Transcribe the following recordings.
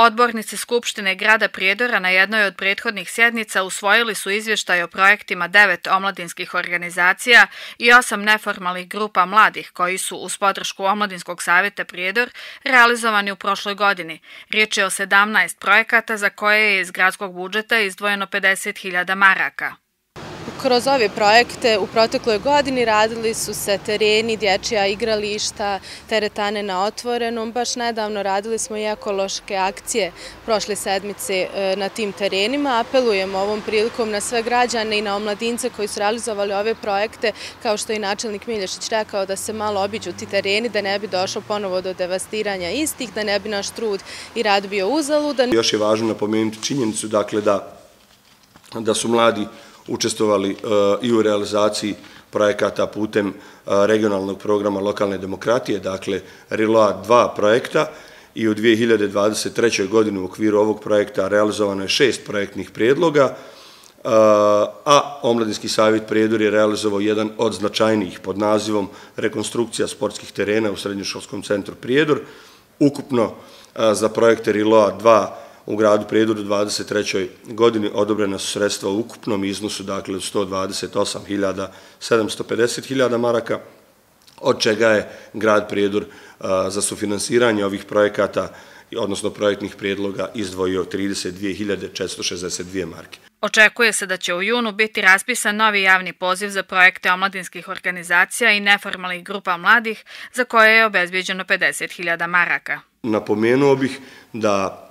Odbornici Skupštine grada Prijedora na jednoj od prethodnih sjednica usvojili su izvještaj o projektima devet omladinskih organizacija i osam neformalnih grupa mladih koji su uz podršku Omladinskog savjeta Prijedor realizovani u prošloj godini. Riječ je o 17 projekata za koje je iz gradskog budžeta izdvojeno 50.000 maraka. Kroz ove projekte u protekloj godini radili su se tereni, dječja igrališta, teretane na otvorenom. Baš nedavno radili smo i ekološke akcije prošle sedmice e, na tim terenima. Apelujemo ovom prilikom na sve građane i na omladince koji su realizovali ove projekte, kao što je načelnik Milješić rekao da se malo obiđu ti tereni, da ne bi došlo ponovo do devastiranja istih, da ne bi naš trud i rad bio uzaludan. Još je važno napomenuti činjenicu dakle, da su mladi učestvovali eh, i u realizaciji projekata putem eh, regionalnog programa lokalne demokratije, dakle RILOA 2 projekta i u 2023. godini u okviru ovog projekta realizovano je šest projektnih prijedloga, eh, a Omladinski savjet Prijedor je realizovao jedan od značajnijih pod nazivom Rekonstrukcija sportskih terena u Srednjoškolskom centru Prijedor. Ukupno za projekte RILOA 2 u gradu Prijedoru 23. godini odobrena su sredstva u ukupnom iznosu, dakle, 128.750.000 maraka, od čega je grad Prijedor za sufinansiranje ovih projekata, odnosno projektnih prijedloga, izdvojio 32.462 marke. Očekuje se da će u junu biti raspisan novi javni poziv za projekte omladinskih organizacija i neformalnih grupa mladih, za koje je obezbiđeno 50.000 maraka. Napomenuo bih da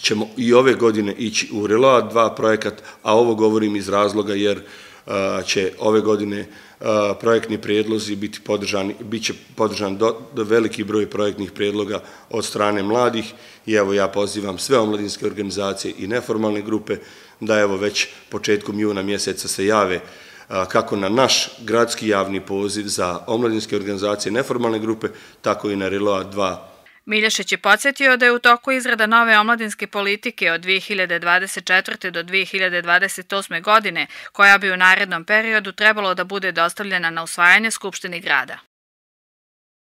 ćemo i ove godine ići u Reloa 2 projekat, a ovo govorim iz razloga jer uh, će ove godine uh, projektni prijedlozi biti podržani, bit će podržan do, do veliki broj projektnih prijedloga od strane mladih i evo ja pozivam sve omladinske organizacije i neformalne grupe da evo već početkom juna mjeseca se jave uh, kako na naš gradski javni poziv za omladinske organizacije neformalne grupe, tako i na Reloa 2 Milješić je podsjetio da je u toku izrada nove omladinske politike od 2024. do 2028. godine, koja bi u narednom periodu trebalo da bude dostavljena na usvajanje Skupštini grada.